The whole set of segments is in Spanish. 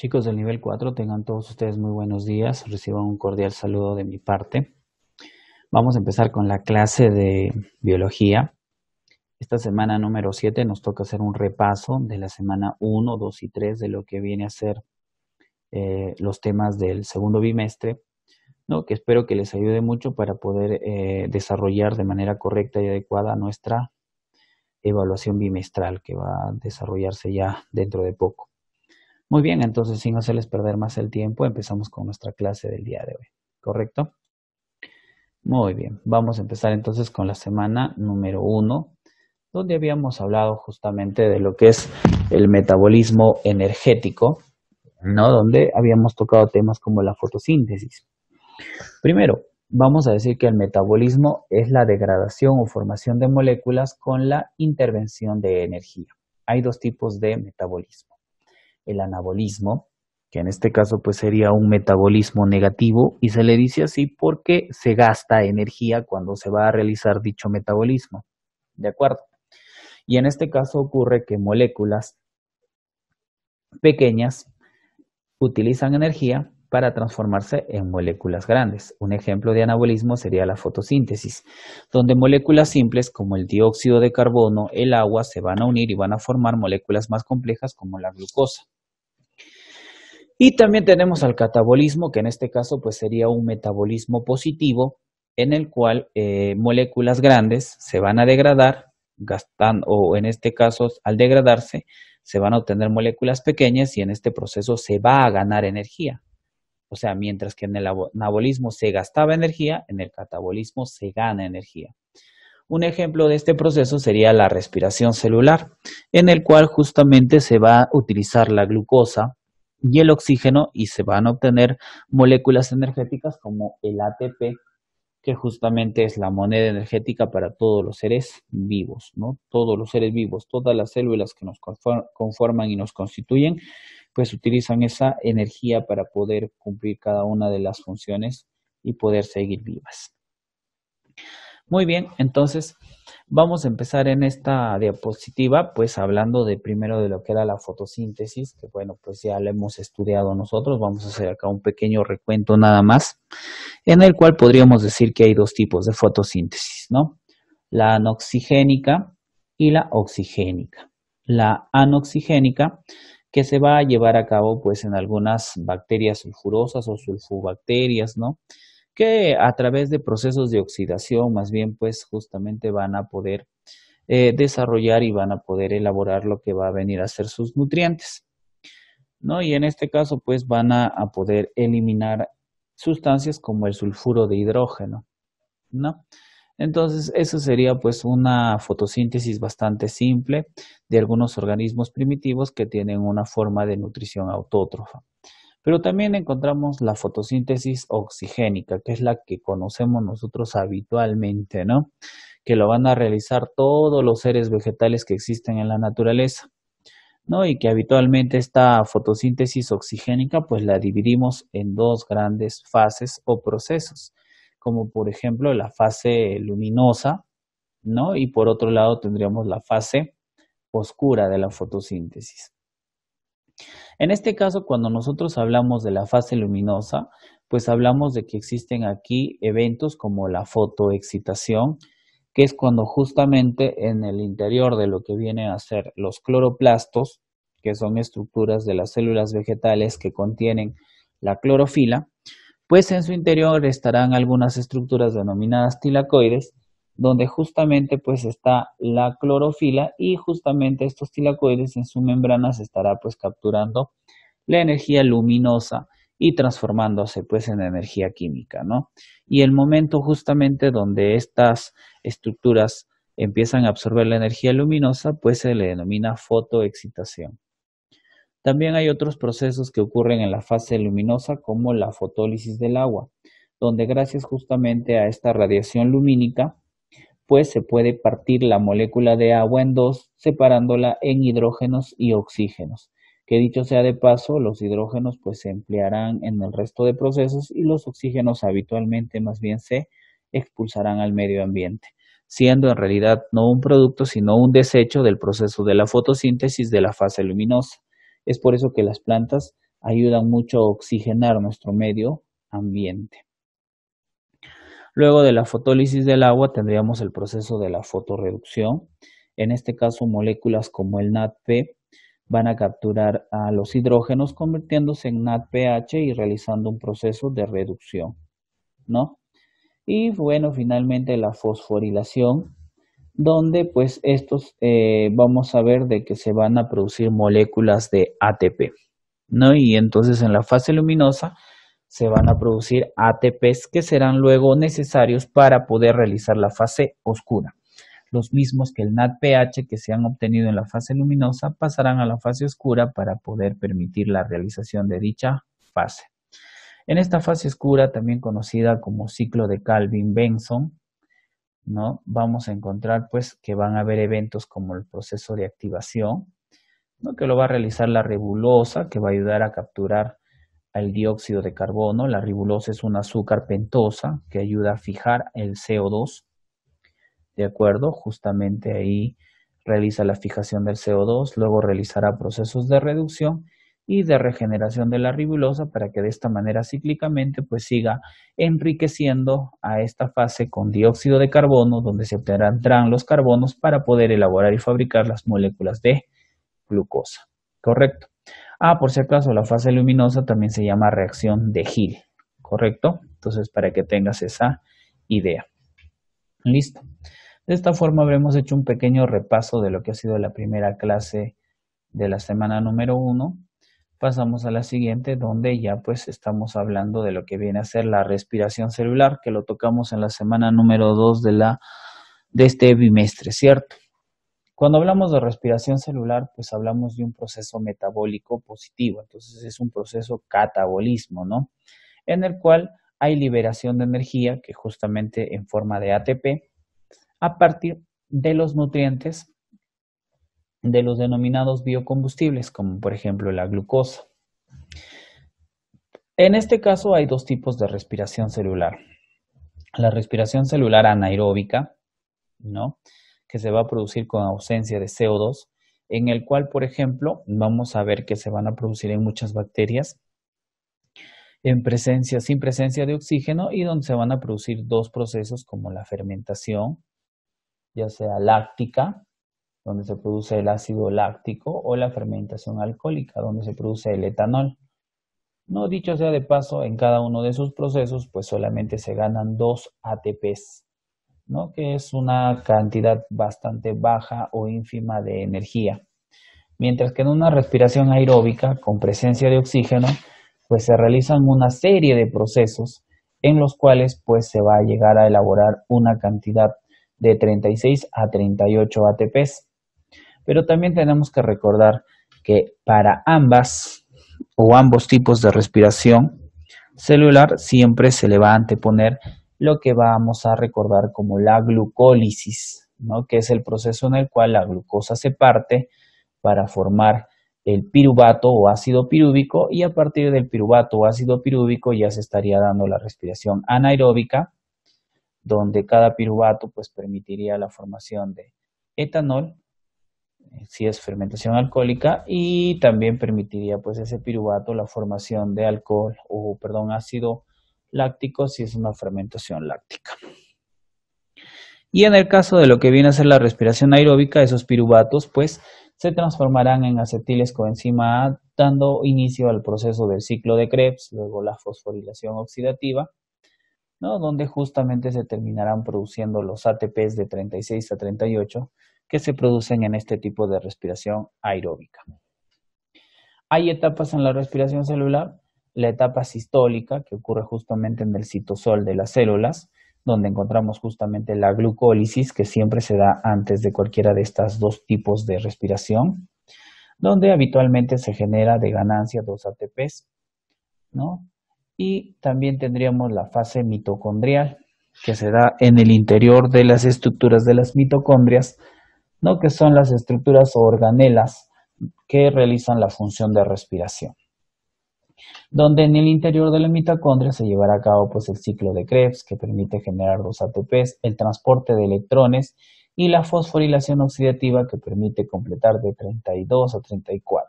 Chicos del nivel 4, tengan todos ustedes muy buenos días. Reciban un cordial saludo de mi parte. Vamos a empezar con la clase de biología. Esta semana número 7 nos toca hacer un repaso de la semana 1, 2 y 3 de lo que viene a ser eh, los temas del segundo bimestre, ¿no? que espero que les ayude mucho para poder eh, desarrollar de manera correcta y adecuada nuestra evaluación bimestral que va a desarrollarse ya dentro de poco. Muy bien, entonces sin hacerles perder más el tiempo, empezamos con nuestra clase del día de hoy, ¿correcto? Muy bien, vamos a empezar entonces con la semana número uno, donde habíamos hablado justamente de lo que es el metabolismo energético, ¿no? Donde habíamos tocado temas como la fotosíntesis. Primero, vamos a decir que el metabolismo es la degradación o formación de moléculas con la intervención de energía. Hay dos tipos de metabolismo el anabolismo, que en este caso pues sería un metabolismo negativo y se le dice así porque se gasta energía cuando se va a realizar dicho metabolismo. ¿De acuerdo? Y en este caso ocurre que moléculas pequeñas utilizan energía para transformarse en moléculas grandes. Un ejemplo de anabolismo sería la fotosíntesis, donde moléculas simples como el dióxido de carbono, el agua, se van a unir y van a formar moléculas más complejas como la glucosa. Y también tenemos al catabolismo, que en este caso pues sería un metabolismo positivo en el cual eh, moléculas grandes se van a degradar, gastando, o en este caso al degradarse, se van a obtener moléculas pequeñas y en este proceso se va a ganar energía. O sea, mientras que en el anabolismo se gastaba energía, en el catabolismo se gana energía. Un ejemplo de este proceso sería la respiración celular, en el cual justamente se va a utilizar la glucosa y el oxígeno y se van a obtener moléculas energéticas como el ATP, que justamente es la moneda energética para todos los seres vivos, ¿no? Todos los seres vivos, todas las células que nos conforman y nos constituyen, pues utilizan esa energía para poder cumplir cada una de las funciones y poder seguir vivas. Muy bien, entonces Vamos a empezar en esta diapositiva, pues hablando de primero de lo que era la fotosíntesis, que bueno, pues ya la hemos estudiado nosotros. Vamos a hacer acá un pequeño recuento nada más, en el cual podríamos decir que hay dos tipos de fotosíntesis, ¿no? La anoxigénica y la oxigénica. La anoxigénica que se va a llevar a cabo pues en algunas bacterias sulfurosas o sulfobacterias, ¿no? que a través de procesos de oxidación más bien pues justamente van a poder eh, desarrollar y van a poder elaborar lo que va a venir a ser sus nutrientes. ¿no? Y en este caso pues van a, poder eliminar sustancias como el sulfuro de hidrógeno. ¿no? Entonces, eso sería pues una fotosíntesis bastante simple de algunos organismos primitivos que tienen una forma de nutrición autótrofa. Pero también encontramos la fotosíntesis oxigénica, que es la que conocemos nosotros habitualmente, ¿no? Que lo van a realizar todos los seres vegetales que existen en la naturaleza, ¿no? Y que habitualmente esta fotosíntesis oxigénica, pues la dividimos en dos grandes fases o procesos, como por ejemplo la fase luminosa, ¿no? Y por otro lado tendríamos la fase oscura de la fotosíntesis. En este caso, cuando nosotros hablamos de la fase luminosa, pues hablamos de que existen aquí eventos como la fotoexcitación, que es cuando justamente en el interior de lo que vienen a ser los cloroplastos, que son estructuras de las células vegetales que contienen la clorofila, pues en su interior estarán algunas estructuras denominadas tilacoides donde justamente pues está la clorofila y justamente estos tilacoides en su membrana se estará pues capturando la energía luminosa y transformándose pues en energía química, ¿no? Y el momento justamente donde estas estructuras empiezan a absorber la energía luminosa pues se le denomina fotoexcitación. También hay otros procesos que ocurren en la fase luminosa como la fotólisis del agua, donde gracias justamente a esta radiación lumínica pues se puede partir la molécula de agua en dos, separándola en hidrógenos y oxígenos. Que dicho sea de paso, los hidrógenos pues se emplearán en el resto de procesos y los oxígenos habitualmente más bien se expulsarán al medio ambiente, siendo en realidad no un producto sino un desecho del proceso de la fotosíntesis de la fase luminosa. Es por eso que las plantas ayudan mucho a oxigenar nuestro medio ambiente. Luego de la fotólisis del agua tendríamos el proceso de la fotoreducción. En este caso, moléculas como el NADP van a capturar a los hidrógenos convirtiéndose en NADPH y realizando un proceso de reducción, ¿no? Y bueno, finalmente la fosforilación, donde pues estos eh, vamos a ver de que se van a producir moléculas de ATP, ¿no? Y entonces en la fase luminosa se van a producir ATPs que serán luego necesarios para poder realizar la fase oscura. Los mismos que el NADPH que se han obtenido en la fase luminosa pasarán a la fase oscura para poder permitir la realización de dicha fase. En esta fase oscura, también conocida como ciclo de Calvin-Benson, ¿no? vamos a encontrar pues que van a haber eventos como el proceso de activación, ¿no? que lo va a realizar la ribulosa, que va a ayudar a capturar el dióxido de carbono. La ribulosa es un azúcar pentosa que ayuda a fijar el CO2. ¿De acuerdo? Justamente ahí realiza la fijación del CO2, luego realizará procesos de reducción y de regeneración de la ribulosa para que de esta manera cíclicamente pues siga enriqueciendo a esta fase con dióxido de carbono donde se obtendrán los carbonos para poder elaborar y fabricar las moléculas de glucosa. ¿Correcto? Ah, por si acaso, la fase luminosa también se llama reacción de Hill, ¿correcto? Entonces, para que tengas esa idea. Listo. De esta forma habremos hecho un pequeño repaso de lo que ha sido la primera clase de la semana número uno. Pasamos a la siguiente, donde ya pues estamos hablando de lo que viene a ser la respiración celular, que lo tocamos en la semana número dos de, la, de este bimestre, ¿cierto? Cuando hablamos de respiración celular, pues hablamos de un proceso metabólico positivo, entonces es un proceso catabolismo, ¿no? En el cual hay liberación de energía, que justamente en forma de ATP, a partir de los nutrientes de los denominados biocombustibles, como por ejemplo la glucosa. En este caso hay dos tipos de respiración celular. La respiración celular anaeróbica, ¿no? que se va a producir con ausencia de CO2, en el cual, por ejemplo, vamos a ver que se van a producir en muchas bacterias en presencia, sin presencia de oxígeno y donde se van a producir dos procesos como la fermentación, ya sea láctica, donde se produce el ácido láctico, o la fermentación alcohólica, donde se produce el etanol. No dicho sea de paso, en cada uno de esos procesos, pues solamente se ganan dos ATPs, que es una cantidad bastante baja o ínfima de energía. Mientras que en una respiración aeróbica con presencia de oxígeno, pues se realizan una serie de procesos en los cuales pues se va a llegar a elaborar una cantidad de 36 a 38 ATPs. Pero también tenemos que recordar que para ambas o ambos tipos de respiración celular siempre se le va a anteponer lo que vamos a recordar como la glucólisis, ¿no? que es el proceso en el cual la glucosa se parte para formar el piruvato o ácido pirúvico y a partir del piruvato o ácido pirúvico ya se estaría dando la respiración anaeróbica, donde cada piruvato pues permitiría la formación de etanol, si es fermentación alcohólica, y también permitiría pues ese piruvato la formación de alcohol o perdón, ácido láctico si es una fermentación láctica. Y en el caso de lo que viene a ser la respiración aeróbica, esos piruvatos pues se transformarán en acetiles coenzima A, dando inicio al proceso del ciclo de Krebs, luego la fosforilación oxidativa, donde justamente se terminarán produciendo los ATPs de 36 a 38 que se producen en este tipo de respiración aeróbica. Hay etapas en la respiración celular la etapa sistólica, que ocurre justamente en el citosol de las células, donde encontramos justamente la glucólisis, que siempre se da antes de cualquiera de estos dos tipos de respiración, donde habitualmente se genera de ganancia dos ATPs, ¿no? Y también tendríamos la fase mitocondrial, que se da en el interior de las estructuras de las mitocondrias, ¿no? Que son las estructuras o organelas que realizan la función de respiración donde en el interior de la mitocondria se llevará a cabo pues, el ciclo de Krebs, que permite generar dos ATPs, el transporte de electrones y la fosforilación oxidativa, que permite completar de 32 a 34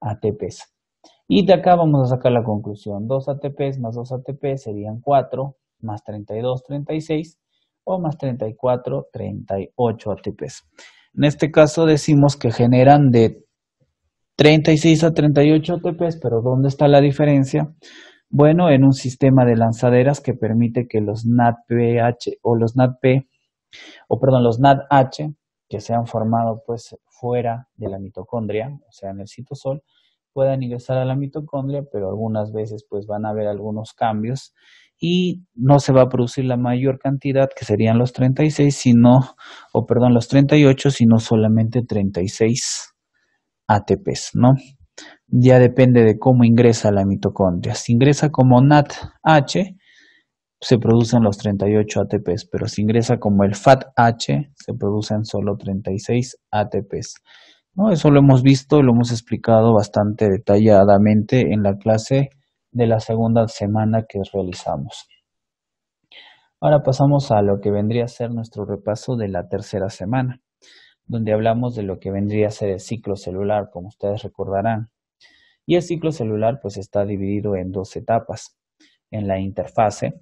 ATPs. Y de acá vamos a sacar la conclusión. 2 ATPs más 2 ATP serían 4, más 32, 36, o más 34, 38 ATPs. En este caso decimos que generan de 36 a 38 ATPs, pero ¿dónde está la diferencia? Bueno, en un sistema de lanzaderas que permite que los NADPH o los NADP, o perdón, los NADH, que se han formado pues fuera de la mitocondria, o sea, en el citosol, puedan ingresar a la mitocondria, pero algunas veces pues van a haber algunos cambios y no se va a producir la mayor cantidad que serían los 36, sino, o perdón, los 38, sino solamente 36 ATPs, ¿no? Ya depende de cómo ingresa la mitocondria. Si ingresa como NATH, se producen los 38 ATPs, pero si ingresa como el FATH, se producen solo 36 ATPs. ¿no? Eso lo hemos visto, lo hemos explicado bastante detalladamente en la clase de la segunda semana que realizamos. Ahora pasamos a lo que vendría a ser nuestro repaso de la tercera semana, donde hablamos de lo que vendría a ser el ciclo celular, como ustedes recordarán. Y el ciclo celular pues está dividido en dos etapas, en la interfase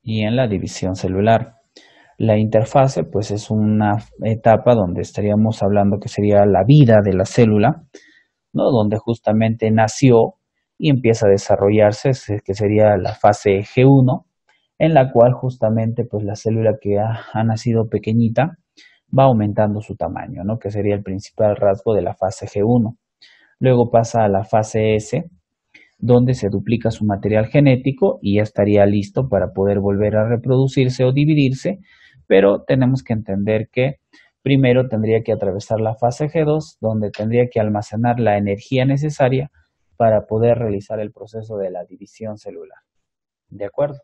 y en la división celular. La interfase, pues es una etapa donde estaríamos hablando que sería la vida de la célula, ¿no? Donde justamente nació y empieza a desarrollarse, que sería la fase G1, en la cual justamente pues la célula que ha, nacido pequeñita va aumentando su tamaño, ¿no? Que sería el principal rasgo de la fase G1. Luego pasa a la fase S, donde se duplica su material genético y ya estaría listo para poder volver a reproducirse o dividirse pero tenemos que entender que primero tendría que atravesar la fase G2, donde tendría que almacenar la energía necesaria para poder realizar el proceso de la división celular. ¿De acuerdo?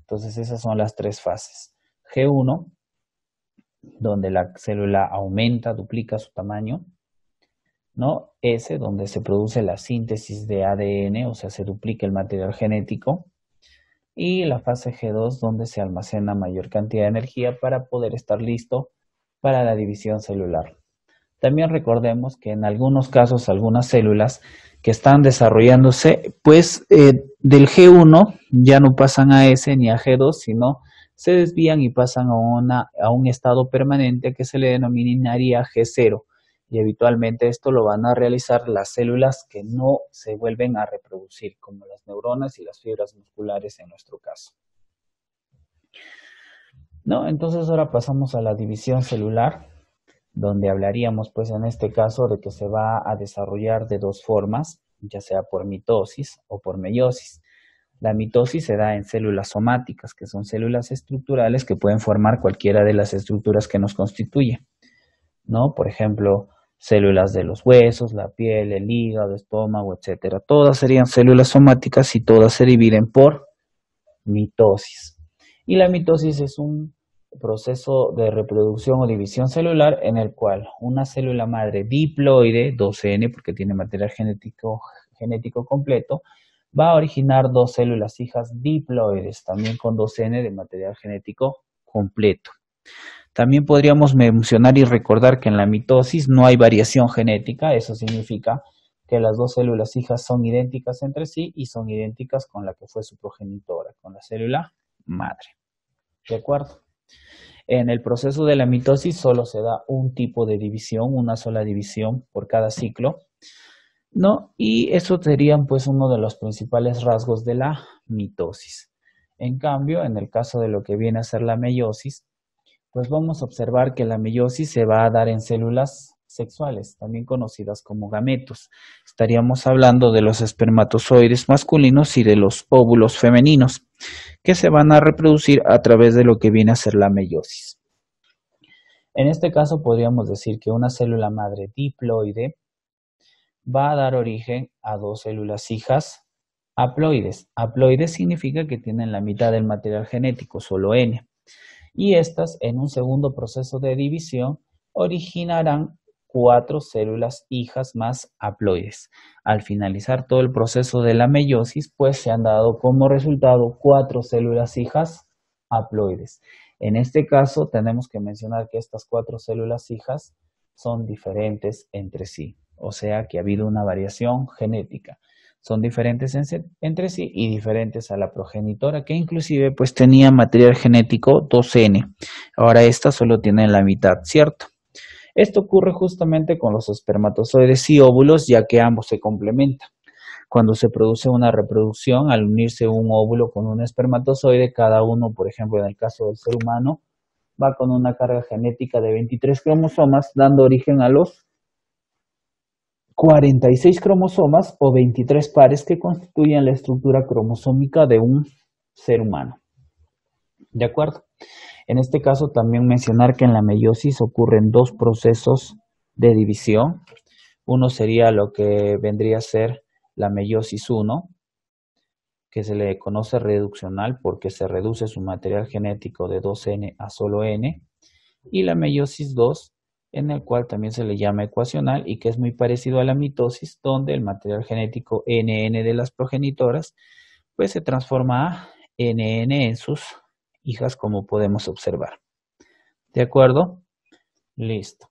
Entonces esas son las tres fases. G1, donde la célula aumenta, duplica su tamaño. ¿no? S, donde se produce la síntesis de ADN, o sea, se duplica el material genético y la fase G2 donde se almacena mayor cantidad de energía para poder estar listo para la división celular. También recordemos que en algunos casos algunas células que están desarrollándose, pues eh, del G1 ya no pasan a S ni a G2, sino se desvían y pasan a, a un estado permanente que se le denominaría G0 y habitualmente esto lo van a realizar las células que no se vuelven a reproducir, como las neuronas y las fibras musculares en nuestro caso. ¿No? Entonces ahora pasamos a la división celular, donde hablaríamos pues en este caso de que se va a desarrollar de dos formas, ya sea por mitosis o por meiosis. La mitosis se da en células somáticas, que son células estructurales que pueden formar cualquiera de las estructuras que nos constituyen. ¿no? Por ejemplo, células de los huesos, la piel, el hígado, estómago, etcétera. Todas serían células somáticas y todas se dividen por mitosis. Y la mitosis es un proceso de reproducción o división celular en el cual una célula madre diploide, 2N porque tiene material genético, genético completo, va a originar dos células hijas diploides, también con 2N de material genético completo. También podríamos mencionar y recordar que en la mitosis no hay variación genética, eso significa que las dos células hijas son idénticas entre sí y son idénticas con la que fue su progenitora, con la célula madre. ¿De acuerdo? En el proceso de la mitosis solo se da un tipo de división, una sola división por cada ciclo, ¿no? Y eso serían pues uno de los principales rasgos de la mitosis. En cambio, en el caso de lo que viene a ser la meiosis, pues vamos a observar que la meiosis se va a dar en células sexuales, también conocidas como gametos. Estaríamos hablando de los espermatozoides masculinos y de los óvulos femeninos, que se van a reproducir a través de lo que viene a ser la meiosis. En este caso podríamos decir que una célula madre diploide va a dar origen a dos células hijas haploides. Haploides significa que tienen la mitad del material genético, solo N y estas en un segundo proceso de división originarán cuatro células hijas más haploides. Al finalizar todo el proceso de la meiosis, pues se han dado como resultado cuatro células hijas haploides. En este caso, tenemos que mencionar que estas cuatro células hijas son diferentes entre sí, o sea que ha habido una variación genética. son diferentes entre sí y diferentes a la progenitora, que inclusive pues tenía material genético 2N. Ahora esta solo tiene la mitad, ¿cierto? Esto ocurre justamente con los espermatozoides y óvulos, ya que ambos se complementan. Cuando se produce una reproducción, al unirse un óvulo con un espermatozoide, cada uno, por ejemplo, en el caso del ser humano, va con una carga genética de 23 cromosomas, dando origen a los 46 cromosomas o 23 pares que constituyen la estructura cromosómica de un ser humano. ¿De acuerdo? En este caso también mencionar que en la meiosis ocurren dos procesos de división. Uno sería lo que vendría a ser la meiosis 1, que se le conoce reduccional porque se reduce su material genético de 2N a solo N, y la meiosis 2, en el cual también se le llama ecuacional y que es muy parecido a la mitosis, donde el material genético NN de las progenitoras pues se transforma a NN en sus hijas como podemos observar. ¿De acuerdo? Listo.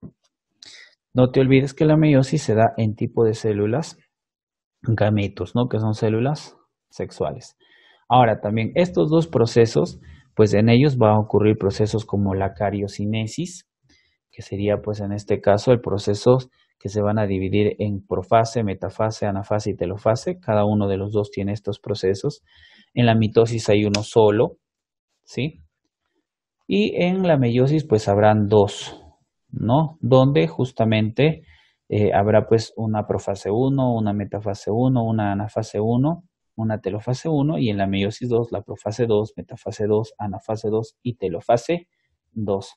No te olvides que la meiosis se da en tipo de células gametos, ¿no? Que son células sexuales. Ahora, también estos dos procesos, pues en ellos va a ocurrir procesos como la cariocinesis, que sería pues en este caso el proceso que se van a dividir en profase, metafase, anafase y telofase. Cada uno de los dos tiene estos procesos. En la mitosis hay uno solo, ¿sí? Y en la meiosis pues habrán dos, ¿no? Donde justamente eh, habrá pues una profase 1, una metafase 1, una anafase 1, una telofase 1 y en la meiosis 2 la profase 2, metafase 2, anafase 2 y telofase 2.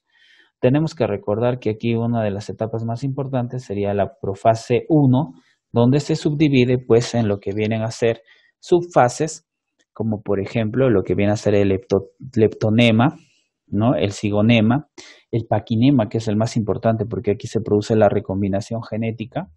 Tenemos que recordar que aquí una de las etapas más importantes sería la profase 1, donde se subdivide pues en lo que vienen a ser subfases, como por ejemplo lo que viene a ser el leptonema, ¿no? el cigonema, el paquinema, que es el más importante porque aquí se produce la recombinación genética,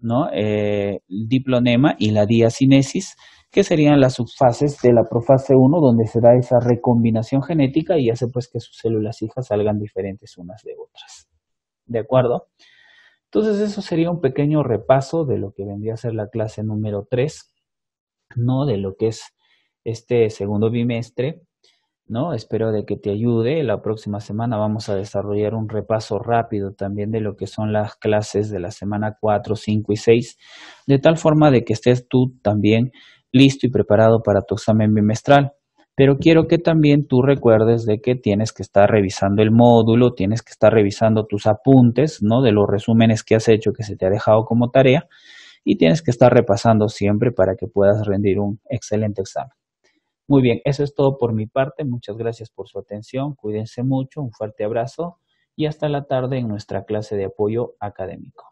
¿no? Eh, el diplonema y la diacinesis, que serían las subfases de la profase 1, donde se da esa recombinación genética y hace pues que sus células hijas salgan diferentes unas de otras. ¿De acuerdo? Entonces eso sería un pequeño repaso de lo que vendría a ser la clase número 3, ¿no? De lo que es este segundo bimestre, ¿no? Espero de que te ayude. La próxima semana vamos a desarrollar un repaso rápido también de lo que son las clases de la semana 4, 5 y 6, de tal forma de que estés tú también listo y preparado para tu examen bimestral. Pero quiero que también tú recuerdes de que tienes que estar revisando el módulo, tienes que estar revisando tus apuntes, ¿no? De los resúmenes que has hecho que se te ha dejado como tarea y tienes que estar repasando siempre para que puedas rendir un excelente examen. Muy bien, eso es todo por mi parte. Muchas gracias por su atención. Cuídense mucho, un fuerte abrazo y hasta la tarde en nuestra clase de apoyo académico.